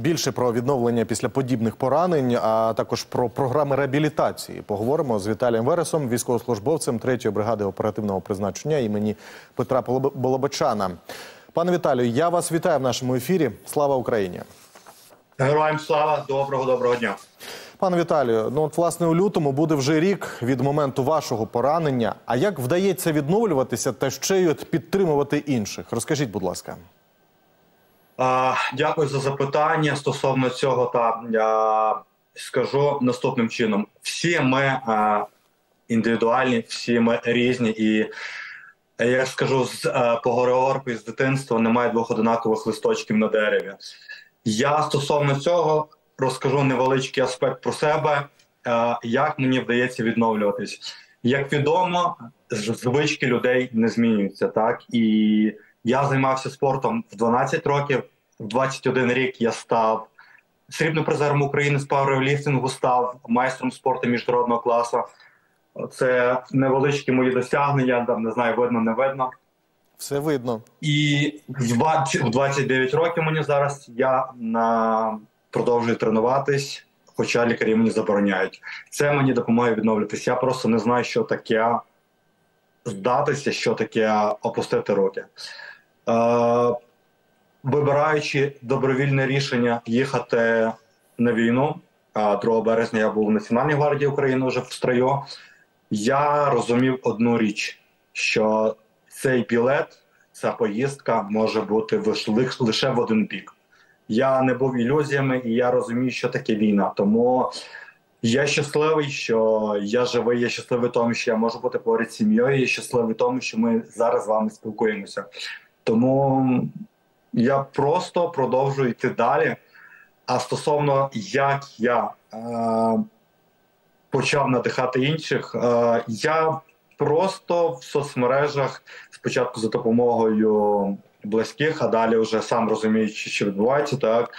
Більше про відновлення після подібних поранень, а також про програми реабілітації. Поговоримо з Віталієм Вересом, військовослужбовцем 3-ї бригади оперативного призначення імені Петра Болобочана. Пане Віталію, я вас вітаю в нашому ефірі. Слава Україні! Героям слава, доброго доброго дня. Пане Віталію, ну от власне у лютому буде вже рік від моменту вашого поранення. А як вдається відновлюватися та ще й от підтримувати інших? Розкажіть, будь ласка. Дякую за запитання стосовно цього. Та скажу наступним чином: всі ми індивідуальні, всі ми різні, і я скажу з а, по гореорпі з дитинства немає двох одинакових листочків на дереві. Я стосовно цього розкажу невеличкий аспект про себе, як мені вдається відновлюватись. Як відомо, звички людей не змінюються, так і я займався спортом в 12 років. В 21 рік я став срібним призером України з пауерліфтингу, став майстром спорту міжнародного класу. Це невеличкі мої досягнення, там не знаю, видно, не видно. Все видно. І в 20 29 років мені зараз я на продовжую тренуватись, хоча лікарі мені забороняють. Це мені допомагає відновлюватися. Я просто не знаю, що таке здатися, що таке опустити руки. Вибираючи добровільне рішення їхати на війну, 2 березня я був в Національній гвардії України вже в строю. Я розумів одну річ, що цей білет, ця поїздка може бути лише в один бік. Я не був ілюзіями, і я розумію, що таке війна. Тому я щасливий, що я живий, я щасливий тому, що я можу бути поряд з сім'єю, я щасливий тому, що ми зараз з вами спілкуємося. Тому я просто продовжую йти далі. А стосовно як я е, почав надихати інших, е, я просто в соцмережах спочатку за допомогою близьких, а далі вже сам розуміючи, що відбувається, так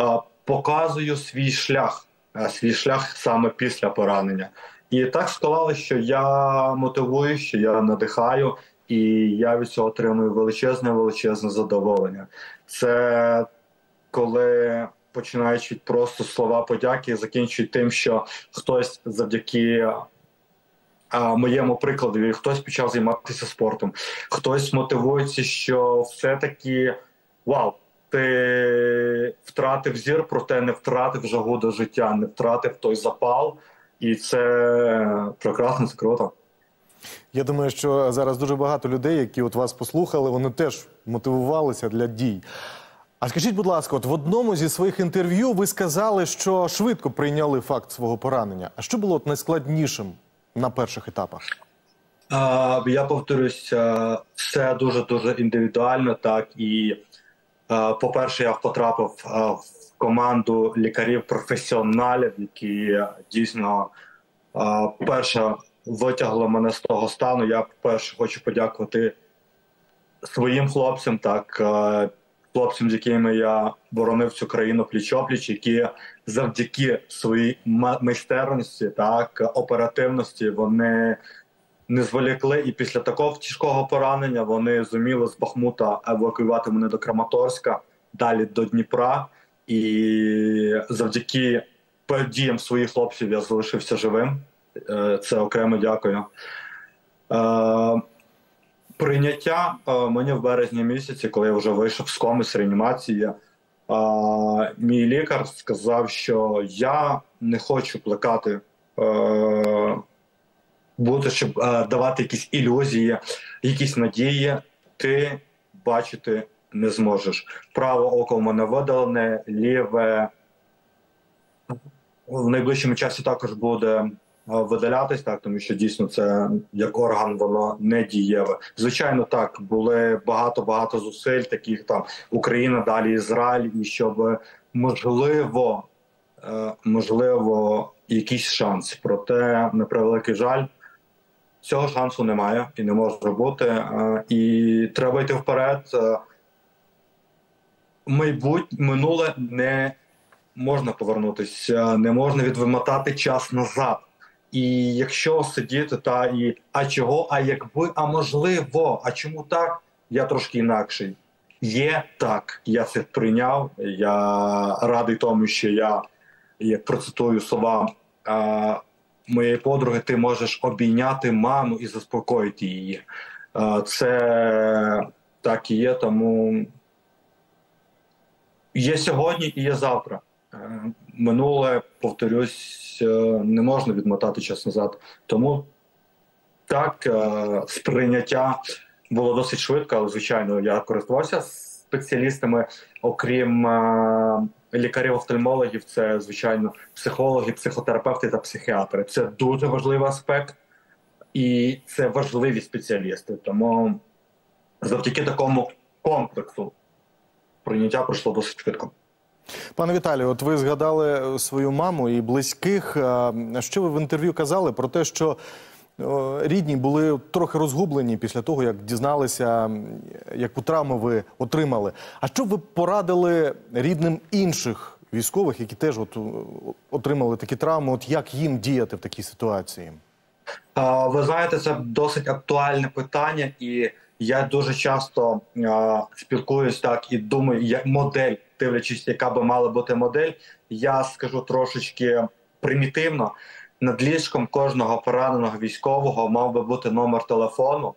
е, показую свій шлях, е, свій шлях саме після поранення. І так склалося, що я мотивую, що я надихаю, і я від цього отримую величезне, величезне задоволення. Це коли починаючи просто слова подяки, закінчують тим, що хтось завдяки моєму прикладові, хтось почав займатися спортом, хтось мотивується, що все-таки вау, ти втратив зір, проте не втратив жагу до життя, не втратив той запал, і це прекрасно, це круто. Я думаю, що зараз дуже багато людей, які от вас послухали, вони теж мотивувалися для дій. А скажіть, будь ласка, от в одному зі своїх інтерв'ю ви сказали, що швидко прийняли факт свого поранення. А що було от найскладнішим на перших етапах? Я повторюсь, а, все дуже дуже індивідуально. Так і по-перше, я потрапив в команду лікарів-професіоналів, які дійсно а, перше витягли мене з того стану. Я перше хочу подякувати своїм хлопцям, так хлопцям, з якими я боронив цю країну пліч-опліч, які завдяки своїй ма- майстерності, так оперативності, вони не зволікли, і після такого тяжкого поранення вони зуміли з Бахмута евакуювати мене до Краматорська, далі до Дніпра. І завдяки подіям своїх хлопців я залишився живим. Е, Це окремо дякую. Е, Прийняття е, мені в березні місяці, коли я вже вийшов з коми з реанімації, мій лікар сказав, що я не хочу плекати бути, щоб давати якісь ілюзії, якісь надії, ти бачити не зможеш. Праве око в мене видалене, ліве в найближчому часі також буде видалятись, так тому що дійсно це як орган, воно не дієве. Звичайно, так були багато багато зусиль, таких там Україна, далі Ізраїль, і щоб можливо, е, можливо, якийсь шанс. Проте на превеликий жаль. Цього шансу немає і не може бути. Е, І треба йти вперед. Е, Майбутнє минуле не можна повернутися, не можна відвимотати час назад. І якщо сидіти та і а чого, а якби, а можливо, а чому так? Я трошки інакший. Є так, я це прийняв. Я радий тому, що я, як процитую слова а, моєї подруги, ти можеш обійняти маму і заспокоїти її. А, це так і є, тому є сьогодні і є завтра. Минуле, повторюсь, е, не можна відмотати час назад. Тому так, е, сприйняття було досить швидко, але звичайно, я користувався спеціалістами, окрім е, лікарів-офтальмологів, це звичайно психологи, психотерапевти та психіатри. Це дуже важливий аспект, і це важливі спеціалісти. Тому завдяки такому комплексу прийняття пройшло досить швидко. Пане Віталію, от ви згадали свою маму і близьких. Що ви в інтерв'ю казали про те, що рідні були трохи розгублені після того, як дізналися, яку травму ви отримали. А що ви порадили рідним інших військових, які теж от отримали такі травми? От як їм діяти в такій ситуації? Ви знаєте, це досить актуальне питання, і я дуже часто спілкуюсь так і думаю, як модель, дивлячись, яка би мала бути модель. Я скажу трошечки примітивно. Над ліжком кожного пораненого військового мав би бути номер телефону,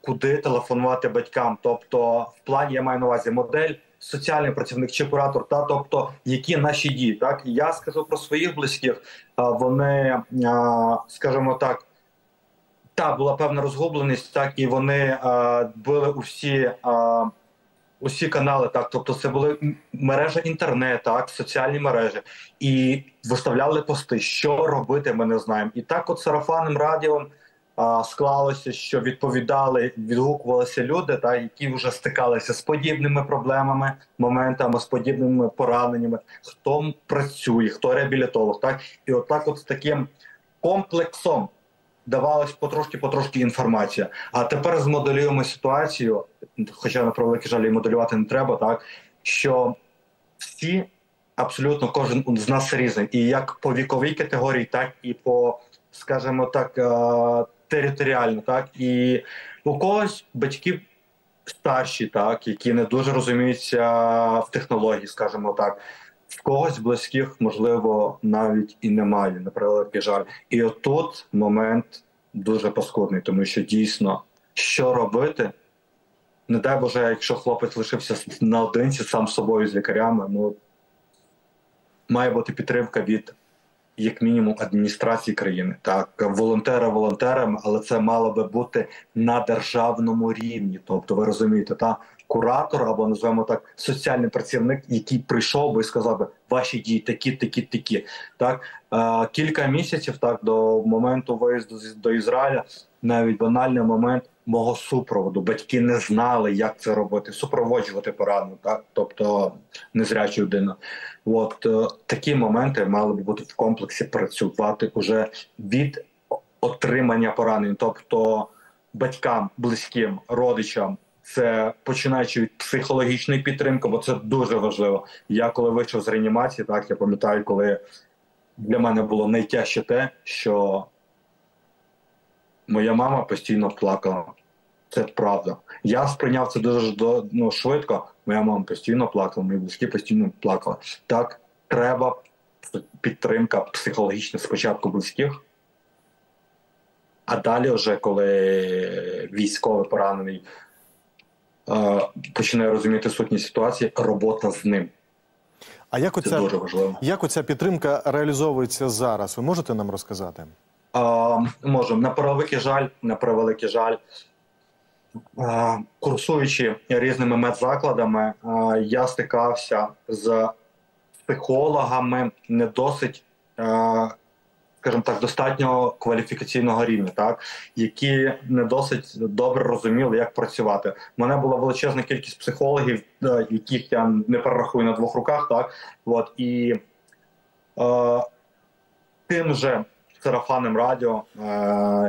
куди телефонувати батькам. Тобто, в плані я маю на увазі модель, соціальний працівник чи куратор, та тобто які наші дії. Так я скажу про своїх близьких. Вони, скажімо так, та була певна розгубленість, так і вони а, били усі. А, Усі канали, так, тобто це були мережа інтернет, так, соціальні мережі, і виставляли пости, що робити, ми не знаємо. І так, от сарафанним радіо а, склалося, що відповідали, відгукувалися люди, так, які вже стикалися з подібними проблемами, моментами, з подібними пораненнями, хто працює, хто реабілітолог, так, і отак, от з таким комплексом давалась потрошки-потрошки інформація. А тепер змоделюємо ситуацію, хоча на превеликий жаль і моделювати не треба, так що всі абсолютно кожен з нас різний, і як по віковій категорії, так і по, скажімо так, е, територіально, так і у когось батьків. Старші, так, які не дуже розуміються в технології, скажімо так, в когось близьких, можливо, навіть і немає, на превеликий жаль. І отут момент дуже паскудний, тому що дійсно, що робити, не дай Боже, якщо хлопець лишився наодинці сам з собою з лікарями, ну має бути підтримка від. Як мінімум адміністрації країни, так волонтери волонтерами, але це мало би бути на державному рівні. Тобто, ви розумієте, та куратор або називаємо так соціальний працівник, який прийшов би і сказав би ваші дії такі, такі, такі. Так е, кілька місяців, так до моменту виїзду до Ізраїля, навіть банальний момент мого супроводу. Батьки не знали, як це робити, супроводжувати поранену, так тобто незрячу людину. От е, такі моменти мали б бути в комплексі працювати уже від отримання поранень, тобто батькам, близьким, родичам. Це починаючи від психологічної підтримки, бо це дуже важливо. Я коли вийшов з реанімації, так я пам'ятаю, коли для мене було найтяжче те, що моя мама постійно плакала. Це правда. Я сприйняв це дуже ну, швидко. Моя мама постійно плакала, мої близькі постійно плакали. Так, треба підтримка психологічна спочатку близьких, а далі, вже коли військовий поранений е, починає розуміти сутність ситуації, робота з ним. А як Це дуже важливо. як оця підтримка реалізовується зараз? Ви можете нам розказати? Можемо на превеликий жаль, на превеликий жаль. Курсуючи різними медзакладами, я стикався з психологами не досить, скажімо так, достатньо кваліфікаційного рівня, так які не досить добре розуміли, як працювати. У мене була величезна кількість психологів, яких я не перерахую на двох руках, так от і тим же сарафанним радіо. Е,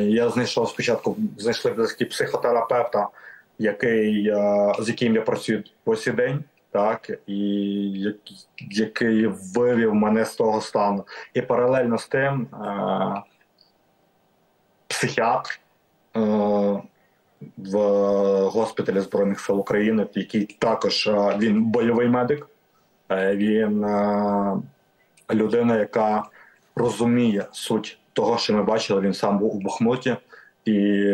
я знайшов спочатку знайшли психотерапевта, який, е, з яким я працюю по сей день, так, і який, вивів мене з того стану. І паралельно з тим е, психіатр. В госпіталі Збройних сил України, який також він бойовий медик. Він людина, яка розуміє суть того, що ми бачили. Він сам був у Бахмуті, і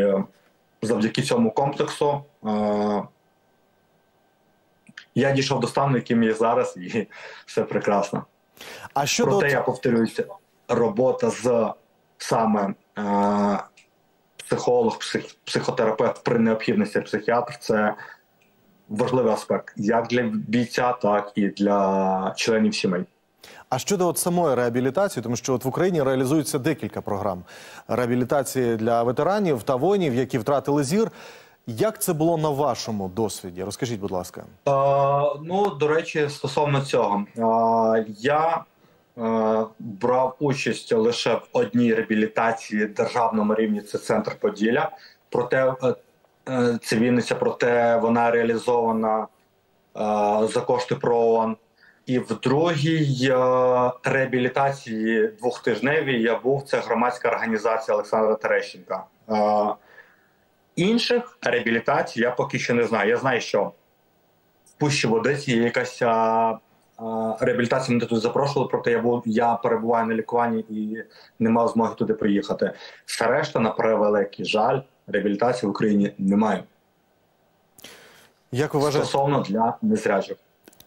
завдяки цьому комплексу е, я дійшов до стану, яким є зараз, і все прекрасно. А щодо Проте от- я повторююся, робота з саме е, психолог, псих, психотерапевт при необхідності психіатр це важливий аспект як для бійця, так і для членів сімей. А щодо от самої реабілітації, тому що от в Україні реалізується декілька програм реабілітації для ветеранів та воїнів, які втратили зір. Як це було на вашому досвіді? Розкажіть, будь ласка. Е, ну, до речі, стосовно цього, е, я е, брав участь лише в одній реабілітації державному рівні. Це центр Поділля. Проте е, е, це Вінниця, проте вона реалізована е, за кошти ПРООН. І в другій е, реабілітації двохтижневій я був. Це громадська організація Олександра Терещенка. Е, інших реабілітацій я поки що не знаю. Я знаю, що в Пущі в Одесі є якась а, реабілітація. Мене тут запрошували, проте я був я перебуваю на лікуванні і не мав змоги туди приїхати. Все решта, на превеликий жаль, реабілітації в Україні немає. Як ви вважаєте, Стосовно для незрячих.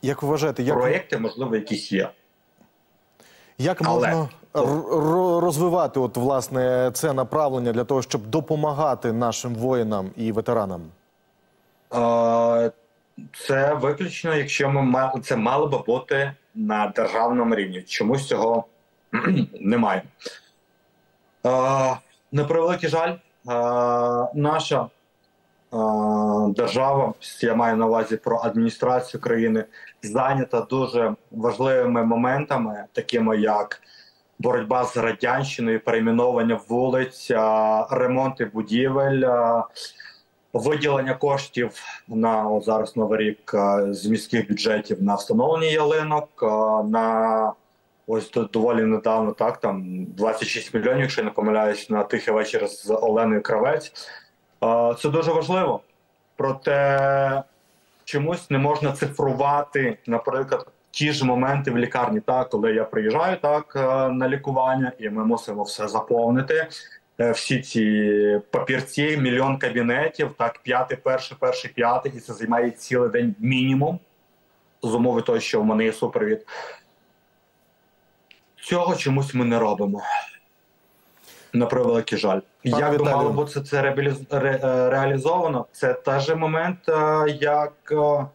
Як вважаєте, як, Проєкти, можливо, якісь є. як Але- можна розвивати от власне це направлення для того, щоб допомагати нашим воїнам і ветеранам? Це виключно, якщо ми це мало би бути на державному рівні. Чомусь цього немає. На превеликий жаль, наша держава, я маю на увазі про адміністрацію країни, зайнята дуже важливими моментами, такими як боротьба з радянщиною, перейменування вулиць, е, ремонти будівель. е, Виділення коштів на о, зараз новий рік е, з міських бюджетів на встановлення ялинок, е, на ось до- доволі недавно, так там 26 мільйонів, якщо я не помиляюсь, на тихий вечір з Оленою Кравець. Це дуже важливо. Проте чомусь не можна цифрувати, наприклад, ті ж моменти в лікарні, так, коли я приїжджаю так е, на лікування, і ми мусимо все заповнити е, всі ці папірці, мільйон кабінетів, так, п'ятий, перший, перший, п'ятий, і це займає цілий день мінімум з умови того, що в мене є супровід. Цього чомусь ми не робимо. На превеликий жаль. Пане як Віталію. мало бути це реабіліз- ре- е, реалізовано, це той же момент, е, як е,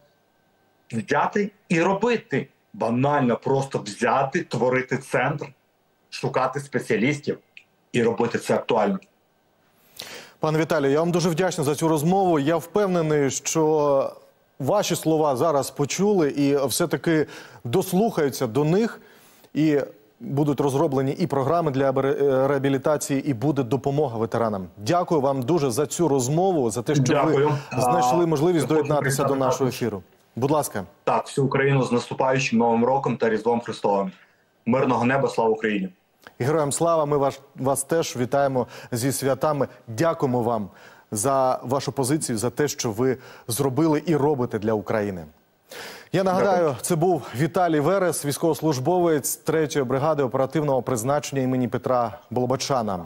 взяти і робити. Банально просто взяти, творити центр, шукати спеціалістів і робити це актуально. Пане Віталію, я вам дуже вдячний за цю розмову. Я впевнений, що ваші слова зараз почули і все-таки дослухаються до них і будуть розроблені і програми для абе- реабілітації, і буде допомога ветеранам. Дякую вам дуже за цю розмову, за те, що Дякую. ви знайшли можливість доєднатися до нашого ефіру. Будь ласка. Так, всю Україну з наступаючим новим роком та Різдвом Христовим. Мирного неба, слава Україні! І Героям слава! Ми вас, вас теж вітаємо зі святами. Дякуємо вам за вашу позицію, за те, що ви зробили і робите для України. Я нагадаю, це був Віталій Верес, військовослужбовець 3-ї бригади оперативного призначення імені Петра Болбачана.